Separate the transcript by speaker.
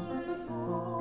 Speaker 1: before.